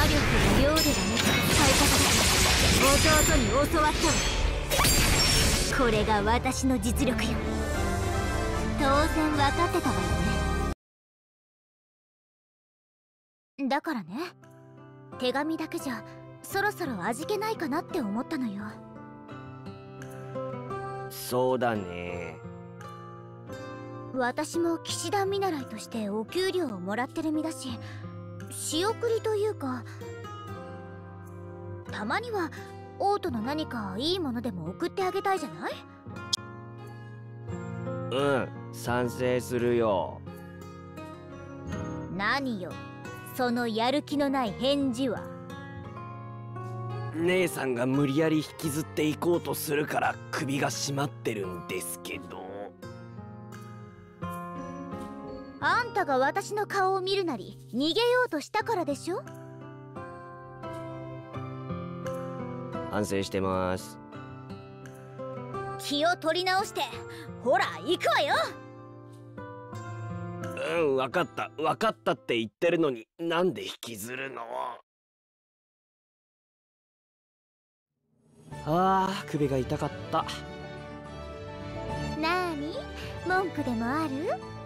魔力の量ではなく使い方だ弟に教わったわこれが私の実力よ当然分かってたわよねだからね手紙だけじゃそろそろ味気ないかなって思ったのよそうだね私も騎士団見習いとしてお給料をもらってる身だし仕送りというかたまには王都の何かいいものでも送ってあげたいじゃない？うん賛成するよ。何よそのやる気のない返事は？姉さんが無理やり引きずっていこうとするから首が締まってるんですけどんたが私の顔を見るなり逃げようとしたからでしょ反省してます気を取り直してほら行くわようん分かった分かったって言ってるのになんで引きずるのあー首が痛かったなーに文句でもある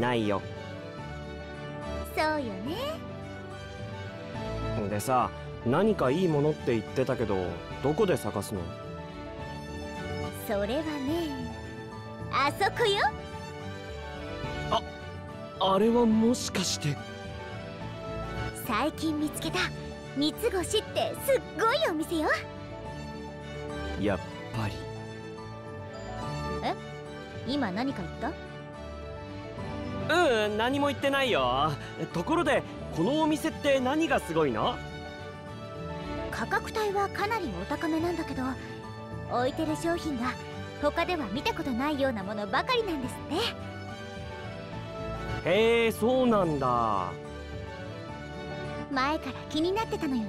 ないよ。そうよね。でさ何かいいものって言ってたけどどこで探すの？それはねあそこよ。あれはもしかして。最近見つけた三つ星ってすっごいお店よ。やっぱり。今何か言った？うん何も言ってないよ。ところでこのお店って何がすごいの？価格帯はかなりお高めなんだけど置いてる商品が他では見たことないようなものばかりなんですって。へえそうなんだ。前から気になってたのよね。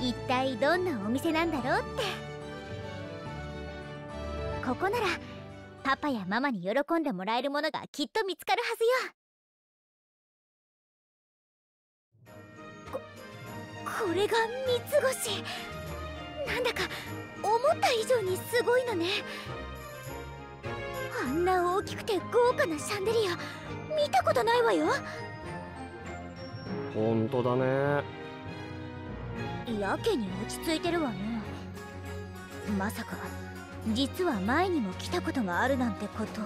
一体どんなお店なんだろうって。ここならパパやママに喜んでもらえるものがきっと見つかるはずよ。ここれが三つ星。なんだか思った以上にすごいのね。あんな大きくて豪華なシャンデリア見たことないわよ。ほんとだね。やけに落ち着いてるわね。まさか実は前にも来たことがあるなんてこと。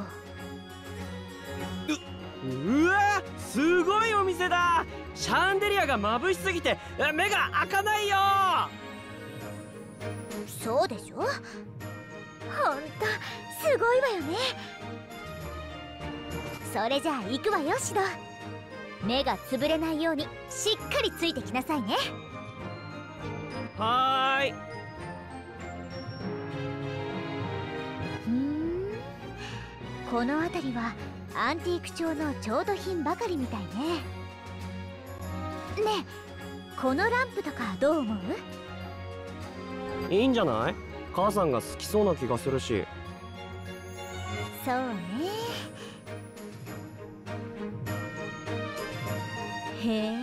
うわすごいお店だ。シャンデリアが眩しすぎて目が開かないよ。そうでしょ？ほんとすごいわよね。それじゃあ行くわよシド。目が潰れないようにしっかりついてきなさいね。はーいこの辺りはアンティーク調の調度品ばかりみたいね。ねえこのランプとかどう思う？いいんじゃない？母さんが好きそうな気がするし。そうね。へえ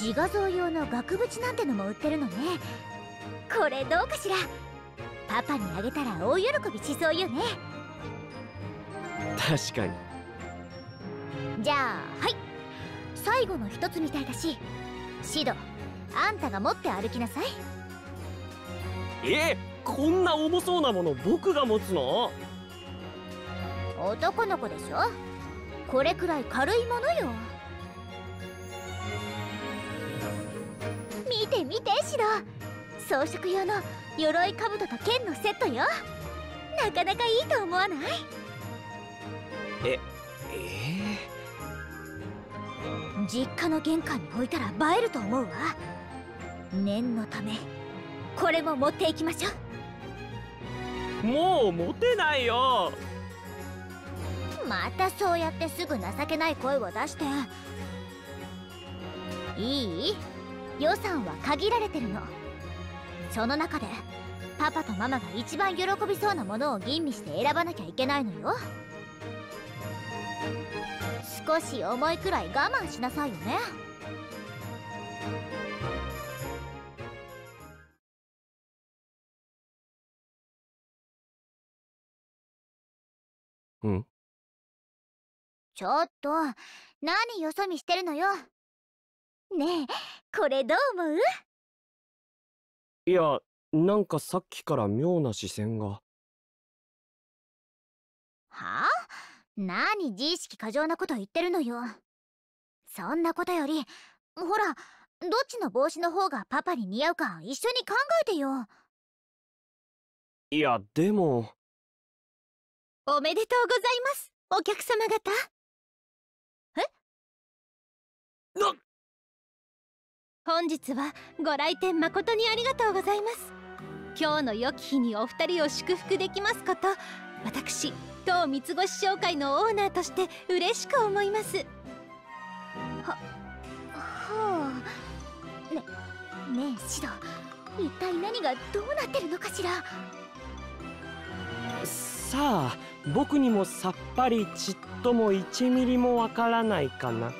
自画像用の額縁なんてのも売ってるのね。これどうかしら。パパにあげたら大喜びしそうよね確かに。じゃあはい。最後の一つみたいだしシドあんたが持って歩きなさい。えこんな重そうなもの僕が持つの？男の子でしょ？これくらい軽いものよ。見て見てシド。装飾用の鎧兜と剣のセットよ。なかなかいいと思わない？ええ実家の玄関に置いたら映えると思うわ。念のためこれも持っていきましょう。ー、もう持てないよ。またそうやってすぐ情けない声を出して。いい？予算は限られてるの。その中でパパとママが一番喜びそうなものを吟味して選ばなきゃいけないのよ少し重いくらい我慢しなさいよね。うん。ちょっと何よそ見してるのよ。ねえこれどう思う？いやなんかさっきから妙な視線が。はあ？何自意識過剰なこと言ってるのよ。そんなことよりほらどっちの帽子の方がパパに似合うか一緒に考えてよ。いやでも。おめでとうございますお客様方。え？な本日はご来店誠にありがとうございます。今日の良き日にお二人を祝福できますこと私当三つ星商会のオーナーとして嬉しく思います。はあ。ねねえシド。一体何がどうなってるのかしら？さあ僕にもさっぱりちっとも1ミリもわからないかな。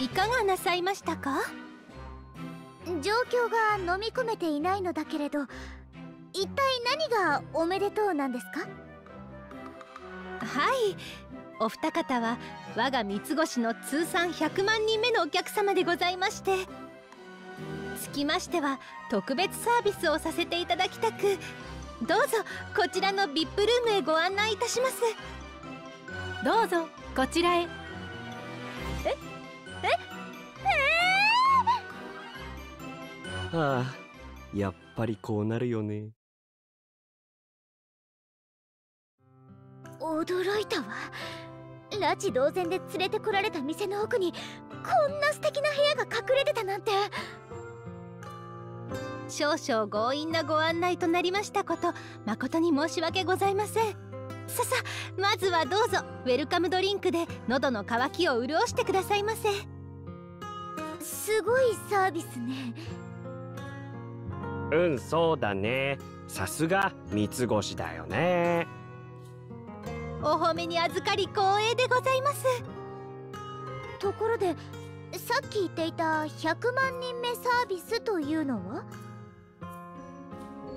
いかがなさいましたか？状況が飲み込めていないのだけれど一体何がおめでとうなんですか？はい。お二方は我が三つ星の通算100万人目のお客様でございましてつきましては特別サービスをさせていただきたくどうぞこちらの VIP ルームへご案内いたします。どうぞこちらへ。はあやっぱりこうなるよね驚いたわ。拉致同然で連れてこられた店の奥にこんな素敵な部屋が隠れてたなんて。少々強引なご案内となりましたこと誠に申し訳ございません。ささまずはどうぞウェルカムドリンクで喉の渇きを潤してくださいませ。すごいサービスね。うんそうだね。さすが三つ星だよねお褒めに預かり光栄でございます。ところでさっき言っていた100万人目サービスというのは？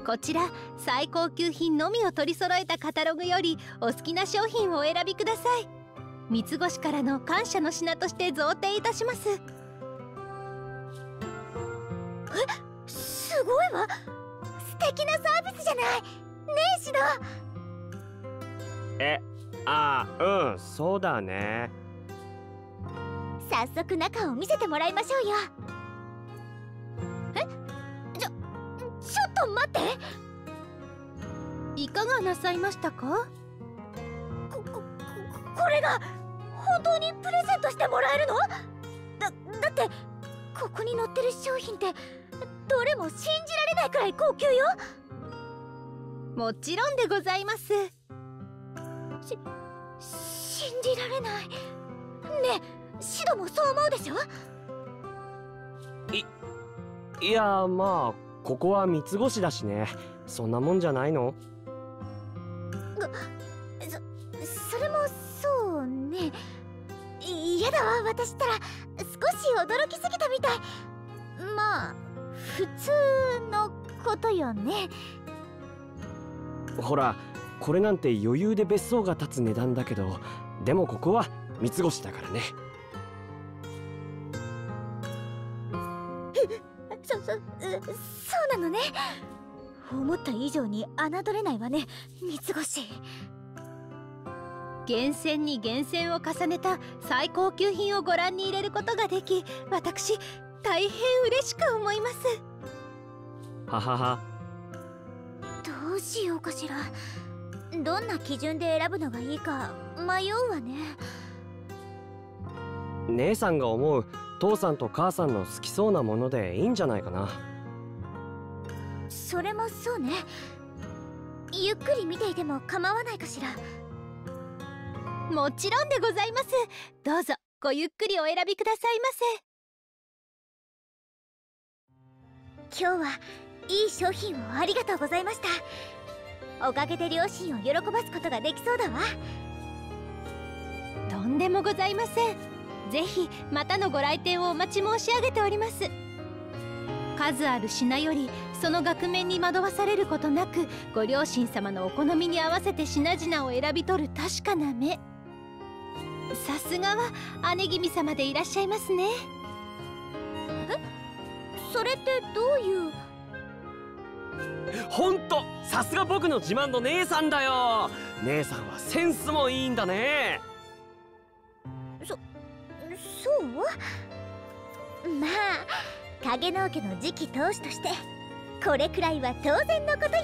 こちら最高級品のみを取り揃えたカタログよりお好きな商品をお選びください。三つ星からの感謝の品として贈呈いたします。え？すごいわ。素敵なサービスじゃない。ねえシド。えああうんそうだね。早速中を見せてもらいましょうよ。えちょちょっと待って。いかがなさいましたか？こここれが本当にプレゼントしてもらえるの？だだってここに載ってる商品ってどれも信じられないくらい高級よ。もちろんでございますし信じられない。ねえシドもそう思うでしょ？いやまあここは三つ星だしね。そんなもんじゃないの？そそれもそうね。嫌だわ私ったら。少し驚きすぎたみたい。まあ普通のことよね。ほらこれなんて余裕で別荘が建つ値段だけどでもここは三つ星だからね。そそそうなのね。思った以上に侮れないわね三つ星。厳選に厳選を重ねた最高級品をご覧に入れることができ私大変嬉しく思います。ははは。どうしようかしらどんな基準で選ぶのがいいか迷うわね。姉さんが思う父さんと母さんの好きそうなものでいいんじゃないかな。それもそうね。ゆっくり見ていても構わないかしら。もちろんでございます。どうぞごゆっくりお選びくださいま今日はいい商品をありがとうございましたおかげで両親を喜ばすことができそうだわ。せとんでもございません。ぜひまたのご来店をお待ち申し上げております。数ある品よりその額面に惑わされることなくご両親様のお好みに合わせて品々を選び取る確かな目。さすがは姉君様でいらっしゃいますね。それってどういうほんとさすが僕の自慢の姉さんだよ。姉さんはセンスもいいんだね。そそう？まあ影の家の次期当主としてこれくらいは当然のことよ。